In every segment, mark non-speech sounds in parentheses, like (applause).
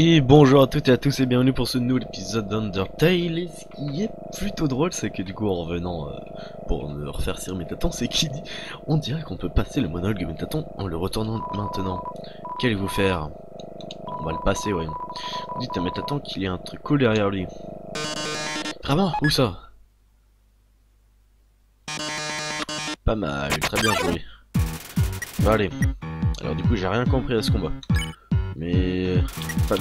Et bonjour à toutes et à tous et bienvenue pour ce nouvel épisode d'Undertale. Ce qui est plutôt drôle c'est que du coup en revenant euh, pour me refaire sur Métaton c'est qu'il dit On dirait qu'on peut passer le monologue Métaton en le retournant maintenant. Qu'allez-vous faire? On va le passer ouais. Dites à Métaton qu'il y a un truc cool derrière lui. Vraiment Où ça? Pas mal, très bien joué. Bon allez. Alors du coup j'ai rien compris à ce combat mais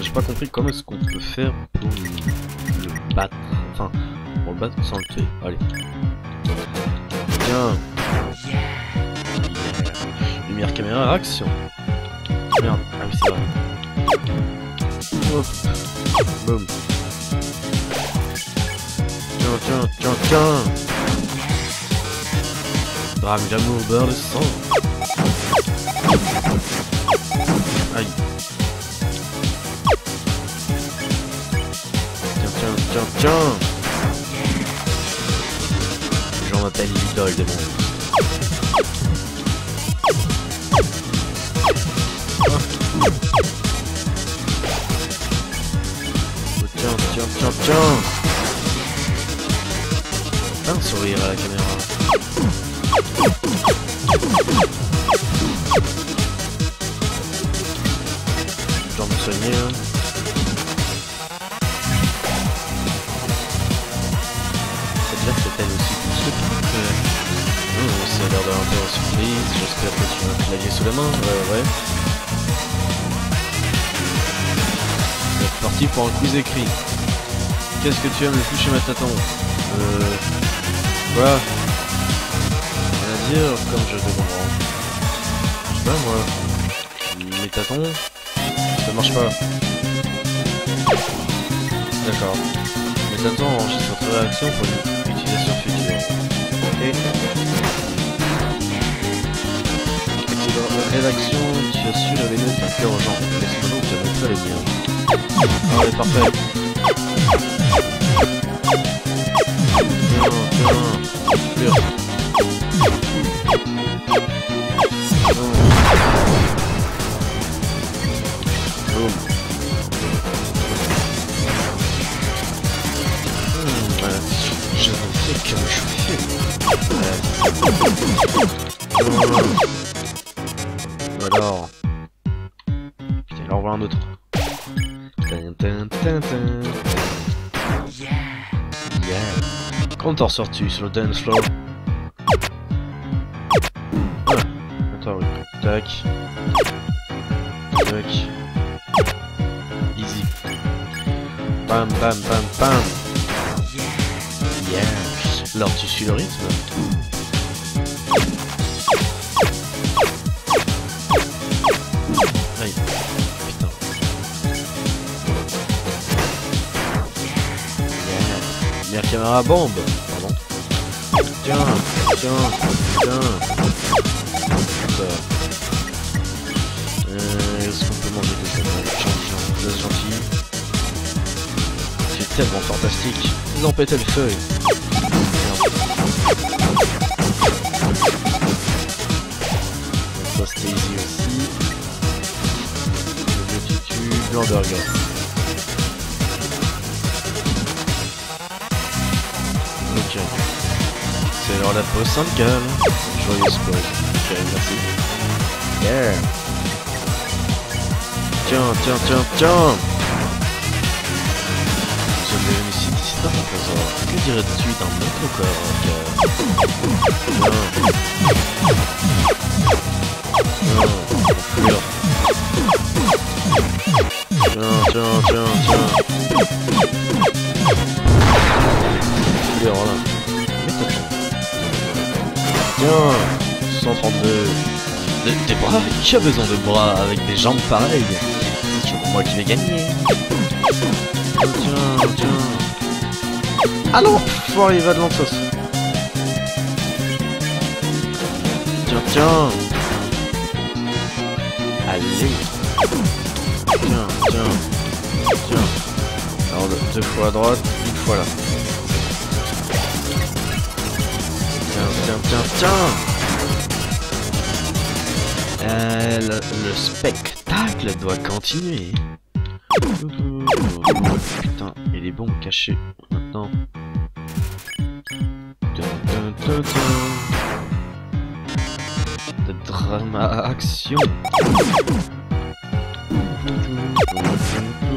j'ai pas compris comment est-ce qu'on peut faire pour le battre. Enfin, pour le battre sans le tuer. Allez. Tiens. Lumière caméra, action. Merde, ah oui c'est vrai. Hop. Boum. Tiens, tiens, tiens, tiens. Drame d'amour, beurre de sang. Aïe. Tiens, tiens J'en m'appelle l'idole de mon... Oh, tiens, tiens, tiens, tiens Un sourire à la caméra. J'en me soigner, hein. Ça a l'air d'avoir un peu en surprise. J'espère que tu as un clavier sous la main. Ouais, ouais. C'est parti pour un quiz écrit. Qu'est-ce que tu aimes le plus chez Mataton Euh. Quoi Rien à dire, comme je te comprends. Je sais pas moi. Les tâtons Ça marche pas. D'accord. Les tâtons enregistrent votre réaction pour une utilisation future. Ok rédaction, tu as su révéler ton cœur aux gens. Laisse-moi donc te montrer les miens. Ah ouais, parfait. Tiens. Que. Alors. Putain, il en envoie un autre. Yeah. Yeah. Quand t'en sors-tu sur le dance floor ah. Attends, oui. Tac. Tac. Easy. Bam, bam, bam, bam. Alors, tu suis le rythme caméra bombe Pardon. Tiens, tiens, tiens. Euh, Est-ce qu'on peut manger des gentil. C'est tellement fantastique. Ils ont pété le feu. Tube, l'hamburger. C'est alors la pause syndicale. Joyeuse pause. Ok, merci. Yeah. Tiens, tiens, tiens, tiens vais ici d'ici dans mon trésor. Que dirais-tu d'un autre corps Tiens. Tiens, tiens, tiens, tiens. Tiens, 132. Des, bras Qui a besoin de bras avec des jambes pareilles C'est toujours moi qui vais gagner. Tiens, tiens. Allons Faut il va de l'ensos. Tiens, tiens. Allez. Tiens, tiens. Tiens. Alors, deux fois à droite, une fois là. tiens, tiens, tiens euh, le, spectacle doit continuer. Putain, il est bon caché maintenant. De drama action.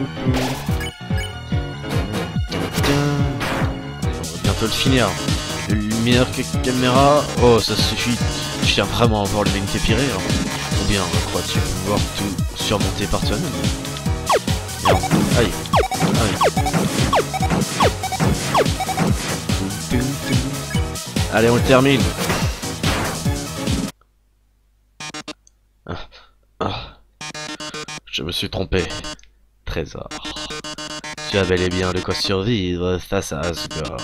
On va bientôt le finir. Lumière caméra. Oh, ça suffit. Je tiens vraiment à voir l'humanité pirée. Hein. Ou bien, crois-tu pouvoir tout surmonter par toi-même. Aïe. Allez, on le termine. Ah. Ah. Je me suis trompé. Trésor. Tu as bel et bien de quoi survivre face à Asgore.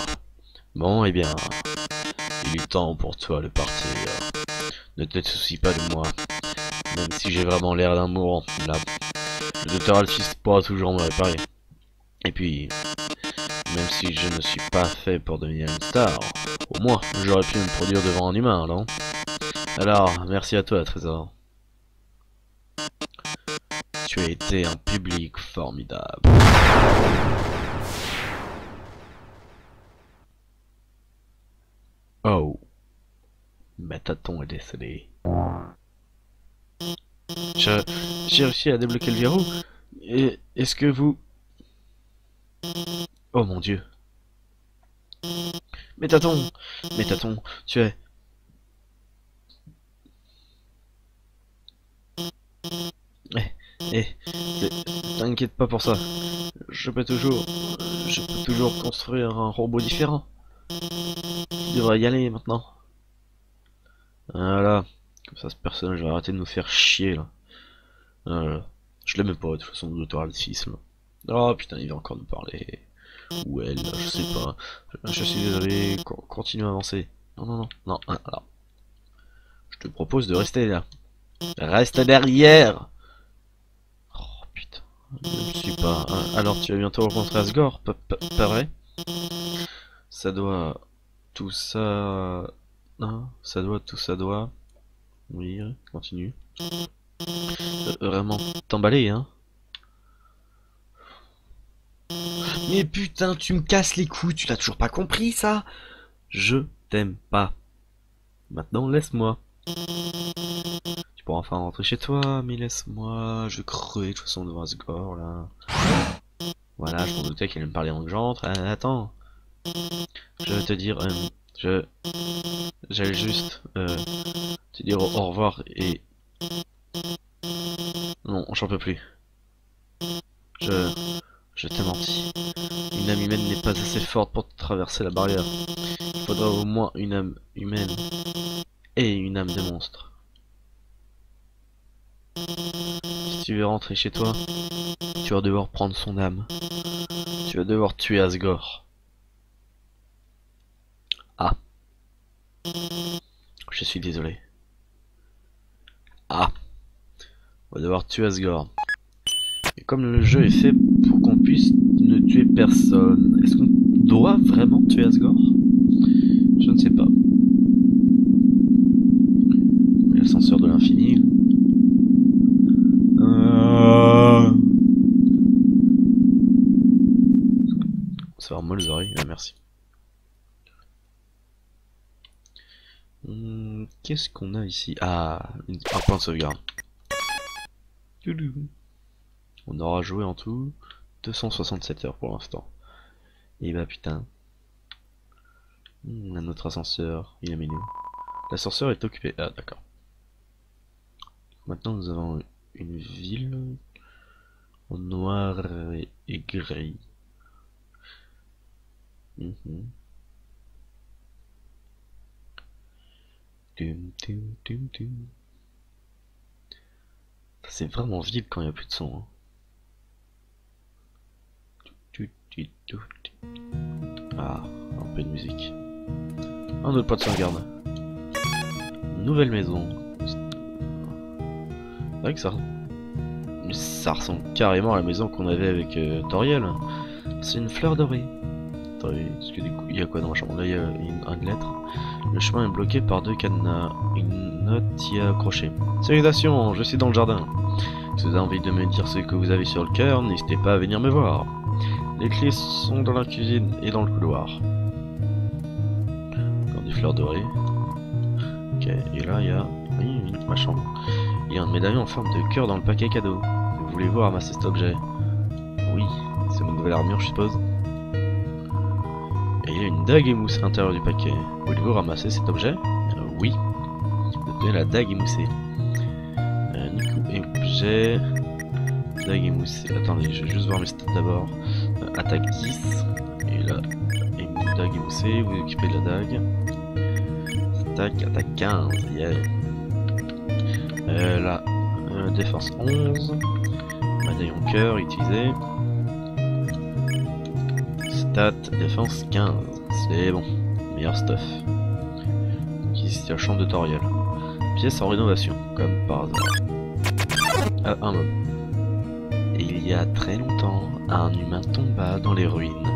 Bon, eh bien, il est temps pour toi de partir. Ne te soucie pas de moi, même si j'ai vraiment l'air d'un mourant. Là, le docteur Alphys pourra toujours me réparer. Et puis, même si je ne suis pas fait pour devenir une star, au moins j'aurais pu me produire devant un humain, non? Alors, merci à toi, Trésor. Tu as été un public formidable. Oh. Métaton est décédé. J'ai réussi à débloquer le verrou. Est-ce que vous... Oh mon dieu. Métaton Métaton, tu es... Eh, eh, t'inquiète pas pour ça. Je peux toujours... Je peux toujours construire un robot différent. Tu devrais y aller maintenant. Voilà. Comme ça, ce personnage va arrêter de nous faire chier, là. Je l'aimais pas, de toute façon, là. Oh putain, il va encore nous parler. Ou elle, je sais pas. Je, suis désolé, continue à avancer. Non, non, non, non, je te propose de rester là. Reste derrière je ne suis pas... Alors tu vas bientôt rencontrer Asgore, pas vrai? Ça doit... Tout ça... Non, ça doit, tout ça doit... Oui, continue. Euh, vraiment t'emballer, hein? Mais putain, tu me casses les couilles, tu l'as toujours pas compris, ça? Je t'aime pas. Maintenant, laisse-moi. Pourras enfin rentrer chez toi, mais laisse-moi. Je creux de toute façon devant ce gore, là. Voilà, je m'en doutais qu'elle allait me parler en que j'entre. Euh, attends. Je vais te dire... Euh, je... J'allais juste... Euh, te dire au, au revoir et... Non, j'en peux plus. Je... Je t'ai menti. Une âme humaine n'est pas assez forte pour traverser la barrière. Il faudra au moins une âme humaine et une âme de monstre. Si tu veux rentrer chez toi, tu vas devoir prendre son âme. Tu vas devoir tuer Asgore. Ah. Je suis désolé. Ah. On va devoir tuer Asgore. Et comme le jeu est fait pour qu'on puisse ne tuer personne, est-ce qu'on doit vraiment tuer Asgore? Je ne sais pas. Ça va oreilles, merci. Hmm, qu'est-ce qu'on a ici? Ah, un point de sauvegarde. On aura joué en tout 267 heures pour l'instant. Et bah putain. Hmm, un autre ascenseur, il est mis L'ascenseur est occupé. Ah d'accord. Maintenant nous avons une ville en noir et gris. Mhm. C'est vraiment vide quand il n'y a plus de son. Hein. Ah, un peu de musique. Un autre pas de sauvegarde. Nouvelle maison. C'est vrai que ça... Ça ressemble carrément à la maison qu'on avait avec euh, Toriel. C'est une fleur dorée. Attendez, que du coup, il y a quoi dans la chambre Là, il y a une, lettre. Le chemin est bloqué par deux cadenas. Une note y est accrochée. Salutations, je suis dans le jardin. Si vous avez envie de me dire ce que vous avez sur le cœur, n'hésitez pas à venir me voir. Les clés sont dans la cuisine et dans le couloir. Dans des fleurs dorées. Ok, et là il y a... Oui, oui, ma chambre. Il y a un médaillon en forme de cœur dans le paquet cadeau. Voulez-vous ramasser cet objet? Oui, c'est mon nouvelle armure je suppose. Et dague émoussée à l'intérieur du paquet. Voulez-vous ramasser cet objet Euh, Oui. Vous la dague émoussée. Euh, Nico, objet... Dague émoussée. Attendez, je vais juste voir mes stats d'abord. Euh, attaque 10. Et là, dague émoussée, vous équipez de la dague. Attaque, attaque 15. Yeah. Euh, là, défense 11. Médaillon cœur utilisé. Stat, défense 15. C'est bon. Meilleur stuff. Donc ici la chambre de Toriel. Pièce en rénovation, comme par hasard. Ah, un mob. Et il y a très longtemps, un humain tomba dans les ruines.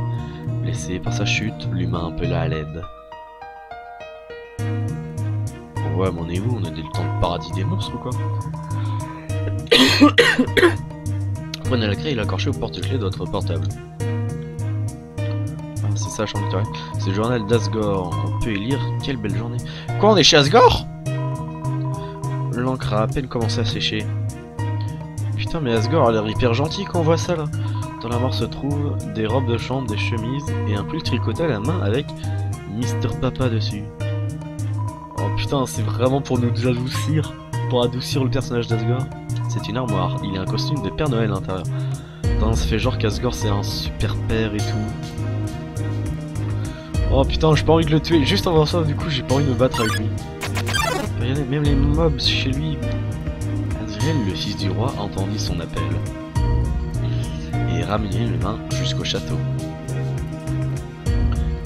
Blessé par sa chute, l'humain appela à l'aide. Ouais, mais on est où On est le paradis des monstres ou quoi Prenez la clé et l'accrochez au porte-clés de votre portable. Ça, chambre de C'est le journal d'Asgore. On peut y lire quelle belle journée. Quoi, on est chez Asgore? L'encre a à peine commencé à sécher. Putain, mais Asgore a l'air hyper gentil quand on voit ça là. Dans la mort se trouvent des robes de chambre, des chemises et un pull tricoté à la main avec Mister Papa dessus. Oh putain, c'est vraiment pour nous adoucir, pour adoucir le personnage d'Asgore. C'est une armoire, il a un costume de Père Noël à l'intérieur. Putain, ça fait genre qu'Asgore c'est un super père et tout. Oh putain, j'ai pas envie de le tuer, juste en ça, du coup j'ai pas envie de me battre avec lui. Regardez, même les mobs chez lui. Azriel, le fils du roi, entendit son appel. Et ramenait le main jusqu'au château.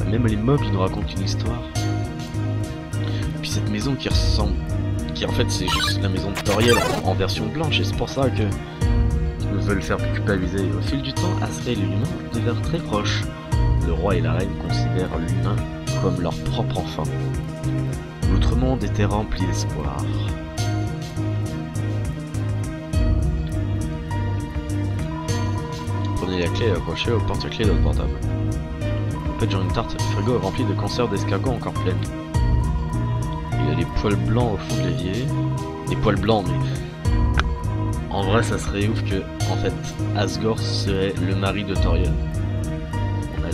Même les mobs, ils nous racontent une histoire. Puis cette maison qui ressemble... Qui en fait c'est juste la maison de Toriel en, version blanche, et c'est pour ça que... Veulent faire culpabiliser. Au fil du temps, Azriel et l'humain devinrent très proches. Le roi et la reine considèrent l'humain comme leur propre enfant. L'outre-monde était rempli d'espoir. Prenez la clé et accrochez au porte-clés de votre portable. En fait, genre une tarte frigo remplie de conserves d'escargots encore pleines. Il y a des poils blancs au fond de l'évier. Des poils blancs, mais. En vrai, ça serait ouf que, en fait, Asgore serait le mari de Toriel.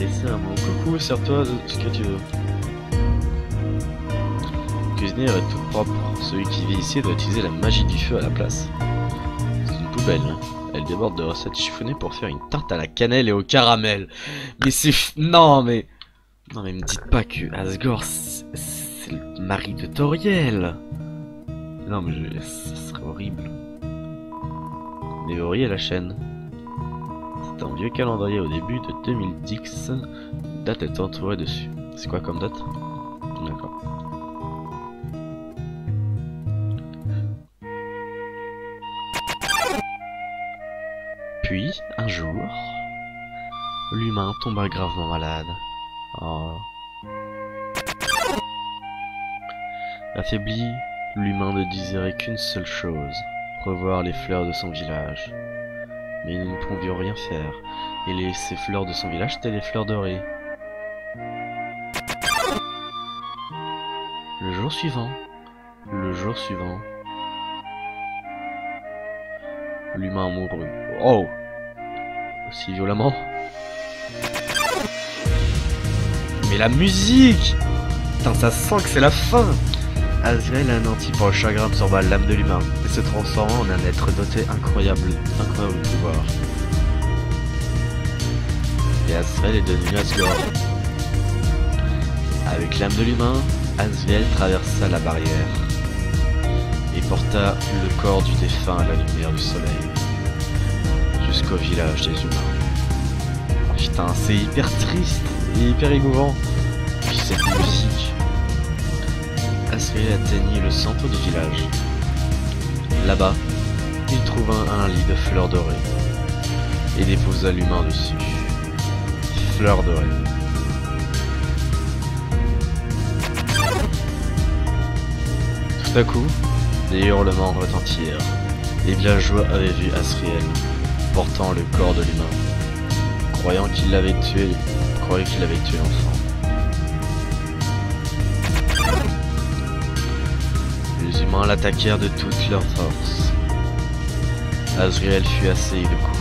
Un mot. Coucou, sers-toi de ce que tu veux. Le est tout propre. Celui qui vit ici doit utiliser la magie du feu à la place. C'est une poubelle. hein. Elle déborde de recettes chiffonnées pour faire une tarte à la cannelle et au caramel. Mais c'est... Non, mais... Non, mais me dites pas que Asgore, c'est le mari de Toriel. Non, mais je... ça serait horrible. Voyez la chaîne. Un vieux calendrier au début de 2010. Une date est entourée dessus. C'est quoi comme date? D'accord. Puis, un jour, l'humain tomba gravement malade. Oh. Affaibli, l'humain ne désirait qu'une seule chose, revoir les fleurs de son village. Mais nous ne pouvions rien faire, et les, ces fleurs de son village étaient les fleurs dorées. Le jour suivant, le jour suivant, l'humain mourut. Oh! Aussi violemment. Mais la musique! Putain, ça sent que c'est la fin Azrael anéanti par le chagrin absorba l'âme de l'humain et se transforma en un être doté incroyable, incroyable pouvoir. Et Azrael est devenu Asgore. Avec l'âme de l'humain, Asriel traversa la barrière et porta le corps du défunt à la lumière du soleil jusqu'au village des humains. Putain, c'est hyper triste et hyper émouvant. Puis cette musique. Asriel atteignit le centre du village. Là-bas, il trouva un lit de fleurs dorées et déposa l'humain dessus. Fleurs dorées. Tout à coup, des hurlements retentirent. Les villageois avaient vu Asriel portant le corps de l'humain, croyant qu'il l'avait tué, croyant qu'il avait tué l'enfant. L'attaquèrent de toute leur force. Azriel fut assailli de coups.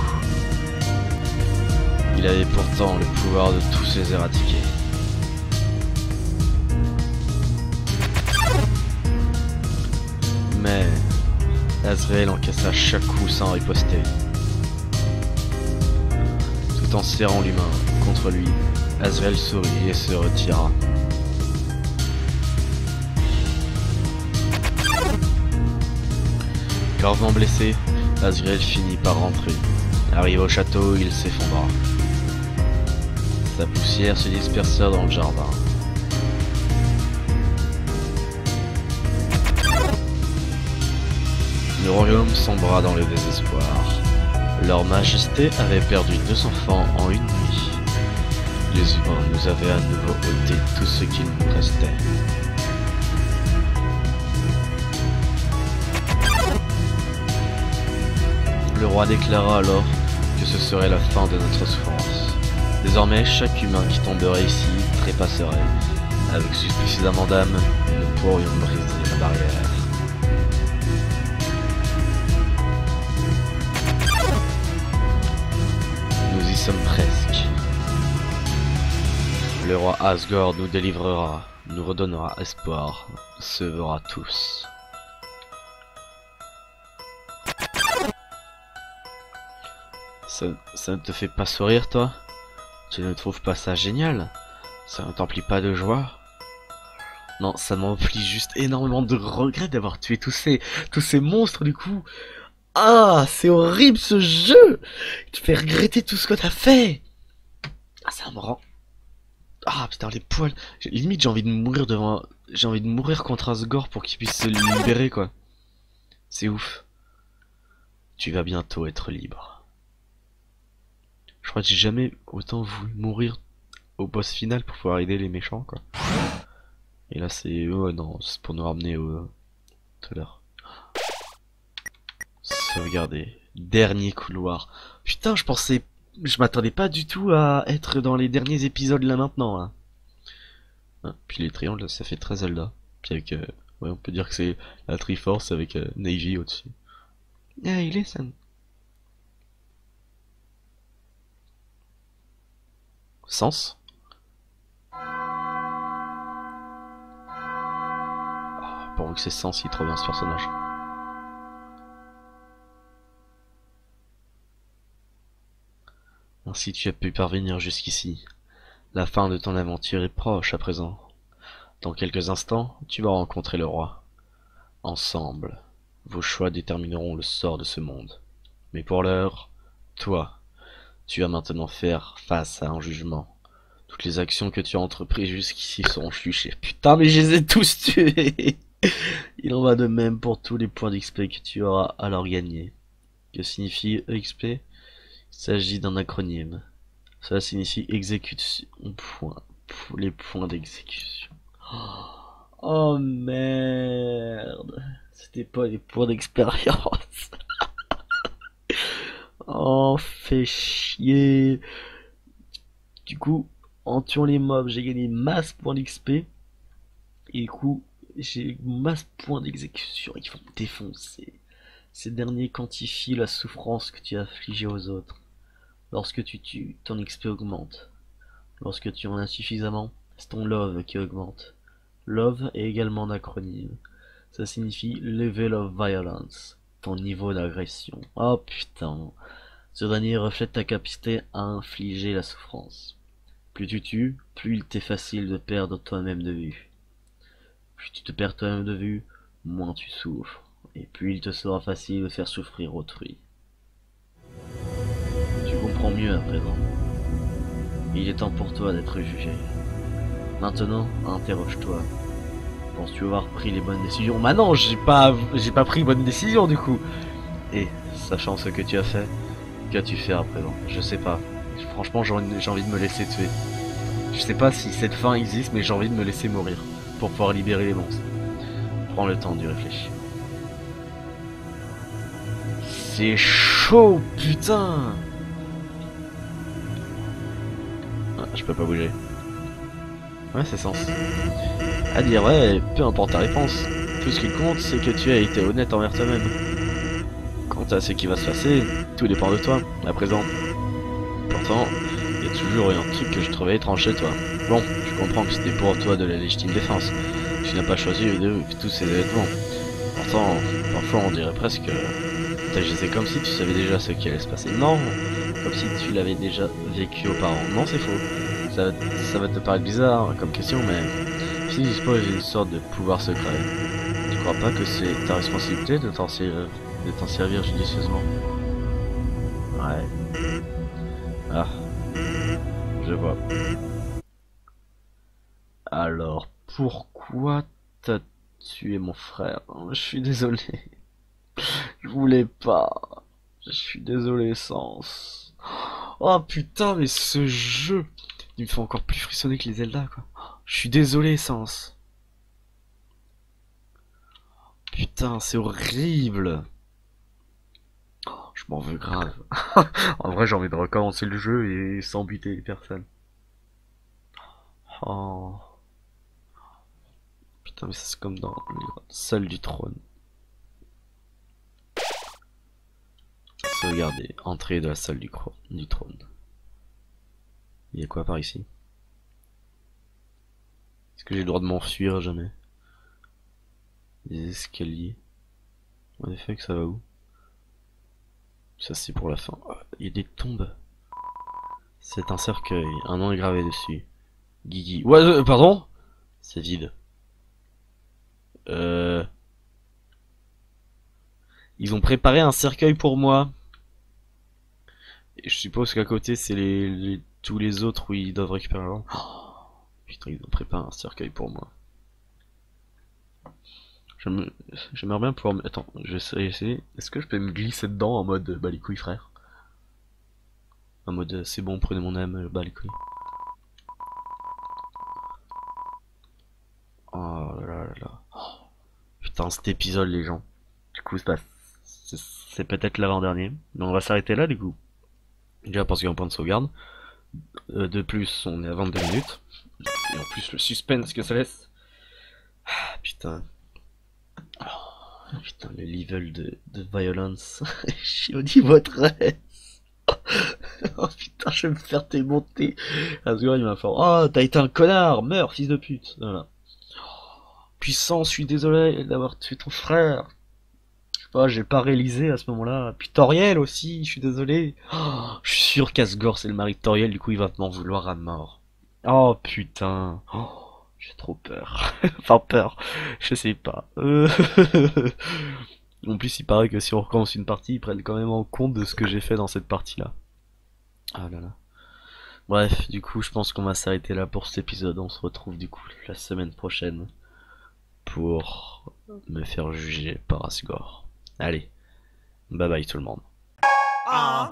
Il avait pourtant le pouvoir de tous les éradiquer. Mais Azrael encaissa chaque coup sans riposter. Tout en serrant l'humain contre lui, Azrael sourit et se retira. Gravement blessé, Azrael finit par rentrer. Arrivé au château, il s'effondra. Sa poussière se dispersa dans le jardin. Le royaume sombra dans le désespoir. Leur majesté avait perdu deux enfants en une nuit. Les humains nous avaient à nouveau ôté tout ce qu'il nous restait. Le roi déclara alors que ce serait la fin de notre souffrance. Désormais, chaque humain qui tomberait ici trépasserait. Avec suffisamment d'âme, nous pourrions briser la barrière. Nous y sommes presque. Le roi Asgore nous délivrera, nous redonnera espoir, sauvera tous. Ça, ne te fait pas sourire, toi? Tu ne trouves pas ça génial? Ça ne t'emplit pas de joie? Non, ça m'emplit juste énormément de regrets d'avoir tué tous ces, tous ces monstres, du coup. Ah, c'est horrible ce jeu Il te fait regretter tout ce que t'as fait Ah, ça me rend... Ah, putain, les poils... Limite, j'ai envie de mourir devant... J'ai envie de mourir contre Asgore pour qu'il puisse se libérer, quoi. C'est ouf. Tu vas bientôt être libre. Je crois que j'ai jamais autant voulu mourir au boss final pour pouvoir aider les méchants, quoi. Et là, c'est... Oh non, c'est pour nous ramener au... Tout à l'heure. Sauvegarder. Dernier couloir. Putain, je pensais... Je m'attendais pas du tout à être dans les derniers épisodes là maintenant, là. Ah, puis les triangles, ça fait très Zelda. Puis avec... euh, Ouais, on peut dire que c'est la Triforce avec euh, Navy au-dessus. Hey, listen. Sens Ah, Pourvu que c'est Sens, il trop bien ce personnage. Ainsi tu as pu parvenir jusqu'ici. La fin de ton aventure est proche à présent. Dans quelques instants, tu vas rencontrer le roi. Ensemble, vos choix détermineront le sort de ce monde. Mais pour l'heure, toi, tu vas maintenant faire face à un jugement. Toutes les actions que tu as entreprises jusqu'ici seront jugées. Putain, mais je les ai tous tués (laughs) Il en va de même pour tous les points d'XP que tu auras alors gagnés. Que signifie EXP Il s'agit d'un acronyme. Cela signifie exécution. Point. Les points d'exécution. Oh merde C'était pas les points d'expérience Oh, fait chier. Du coup, en tuant les mobs, j'ai gagné masse points d'XP. Et du coup, j'ai masse points d'exécution. Ils vont me défoncer. Ces derniers quantifient la souffrance que tu as affligée aux autres. Lorsque tu tues, ton XP augmente. Lorsque tu en as suffisamment, c'est ton love qui augmente. Love est également un acronyme. Ça signifie Level of Violence, ton niveau d'agression. Oh putain. Ce dernier reflète ta capacité à infliger la souffrance. Plus tu tues, plus il t'est facile de perdre toi-même de vue. Plus tu te perds toi-même de vue, moins tu souffres. Et plus il te sera facile de faire souffrir autrui. Tu comprends mieux à présent. Il est temps pour toi d'être jugé. Maintenant, interroge-toi. Penses-tu avoir pris les bonnes décisions? Bah non, j'ai pas, j'ai pas pris bonne décision du coup. Et, sachant ce que tu as fait, qu'as-tu fait à présent Je sais pas. Franchement, j'ai envie de me laisser tuer. Je sais pas si cette fin existe, mais j'ai envie de me laisser mourir pour pouvoir libérer les monstres. Prends le temps d'y réfléchir. c'est chaud, putain ah, Je peux pas bouger. Ouais, c'est sens. À dire, ouais, peu importe ta réponse. Tout ce qui compte, c'est que tu as été honnête envers toi-même. Quant à ce qui va se passer, tout dépend de toi, à présent. Pourtant, il y a toujours eu un truc que je trouvais étrange chez toi. Bon, je comprends que c'était pour toi de la légitime défense. Tu n'as pas choisi de tous ces événements. Pourtant, parfois on dirait presque que t'agissais comme si tu savais déjà ce qui allait se passer. Non, comme si tu l'avais déjà vécu auparavant. Non, c'est faux. Ça, ça, va te paraître bizarre comme question, mais si dispose une sorte de pouvoir secret, tu crois pas que c'est ta responsabilité de t'en servir, servir judicieusement Ouais. Ah, je vois. Alors, pourquoi t'as tué mon frère? Je suis désolé. Je voulais pas. Je suis désolé, Sens. Oh putain, mais ce jeu, il me fait encore plus frissonner que les Zelda, quoi. Je suis désolé, Sens. Putain, c'est horrible. Je m'en veux grave. (laughs) en vrai, j'ai envie de recommencer le jeu et sans buter les personnes. Oh. Putain, mais c'est comme dans salle du trône. Regardez, entrée de la salle du, du trône. Il y a quoi par ici? Est-ce que j'ai le droit de m'enfuir jamais? Des escaliers? En effet, que ça va où? Ça c'est pour la fin. Il y a des tombes. C'est un cercueil, un nom est gravé dessus. Guigui. Ouais, euh, pardon? C'est vide. Euh... Ils ont préparé un cercueil pour moi. Et je suppose qu'à côté, c'est les, tous les autres où ils doivent récupérer l'argent. Oh, putain, ils ont préparé un cercueil pour moi. J'aimerais bien pouvoir... Me... Attends, je vais essayer. Est-ce que je peux me glisser dedans en mode bah les couilles frère? En mode c'est bon, prenez mon âme, bah les couilles. Oh là là là. putain, cet épisode, les gens. Du coup, c'est peut-être l'avant-dernier. Mais on va s'arrêter là, du coup. Déjà parce qu'il y a un point de sauvegarde. Euh, de plus, on est à 22 minutes. Et en plus, le suspense que ça laisse. Ah, putain. Oh, putain, le level de, de violence. (laughs) Je suis au niveau 13. (laughs) oh putain, je vais me faire démonter. Asgore, il m'a Oh, t'as été un connard, meurs, fils de pute. Voilà. Puissant, je suis désolé d'avoir tué ton frère. Je j'ai pas réalisé à ce moment-là. Puis Toriel aussi, je suis désolé. Oh, je suis sûr qu'Asgore c'est le mari de Toriel, du coup il va m'en vouloir à mort. Oh putain. Oh, j'ai trop peur. (laughs) enfin peur. Je sais pas. (laughs) en plus il paraît que si on recommence une partie, ils prennent quand même en compte de ce que j'ai fait dans cette partie-là. Ah là là. Bref, du coup je pense qu'on va s'arrêter là pour cet épisode. On se retrouve du coup la semaine prochaine pour me faire juger par Asgore. Allez, bye bye tout le monde. Ah.